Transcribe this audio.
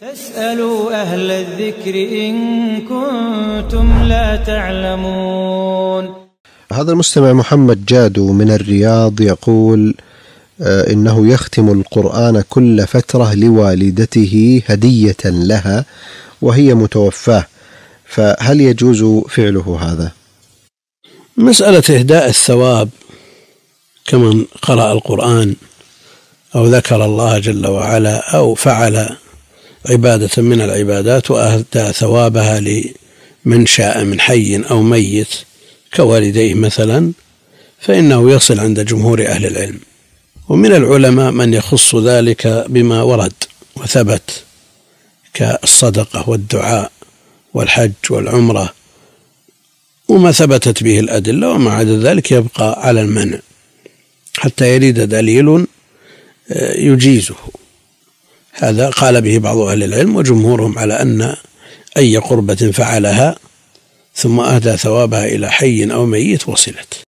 فاسألوا أهل الذكر إن كنتم لا تعلمون هذا المستمع محمد جادو من الرياض يقول آه، إنه يختم القرآن كل فترة لوالدته هدية لها وهي متوفاة فهل يجوز فعله هذا؟ مسألة إهداء الثواب كمن قرأ القرآن أو ذكر الله جل وعلا أو فعل عبادة من العبادات وأهدى ثوابها لمن شاء من حي أو ميت كوالديه مثلا فإنه يصل عند جمهور أهل العلم. ومن العلماء من يخص ذلك بما ورد وثبت كالصدقة والدعاء والحج والعمرة وما ثبتت به الأدلة وما عدا ذلك يبقى على المنع. حتى يريد دليل آه، يجيزه. هذا قال به بعض أهل العلم وجمهورهم على أن أي قربة فعلها ثم أهدى ثوابها إلى حي أو ميت وصلت.